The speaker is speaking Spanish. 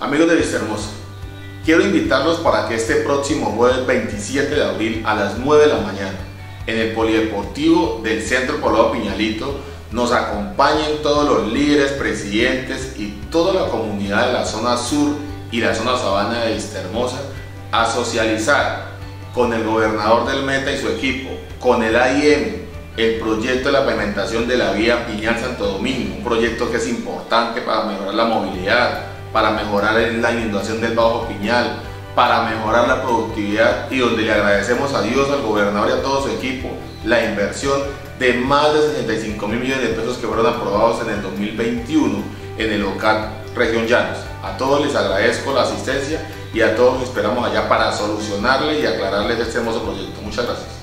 Amigos de Vista Hermosa, quiero invitarlos para que este próximo jueves 27 de abril a las 9 de la mañana en el Polideportivo del Centro Poblado Piñalito nos acompañen todos los líderes, presidentes y toda la comunidad de la zona sur y la zona sabana de Vista Hermosa a socializar con el gobernador del Meta y su equipo, con el AIM, el proyecto de la pavimentación de la vía Piñal Santo Domingo, un proyecto que es importante para mejorar la movilidad, para mejorar la inundación del Bajo Piñal, para mejorar la productividad y donde le agradecemos a Dios, al gobernador y a todo su equipo la inversión de más de 65 mil millones de pesos que fueron aprobados en el 2021 en el local Región Llanos. A todos les agradezco la asistencia y a todos esperamos allá para solucionarle y aclararles este hermoso proyecto. Muchas gracias.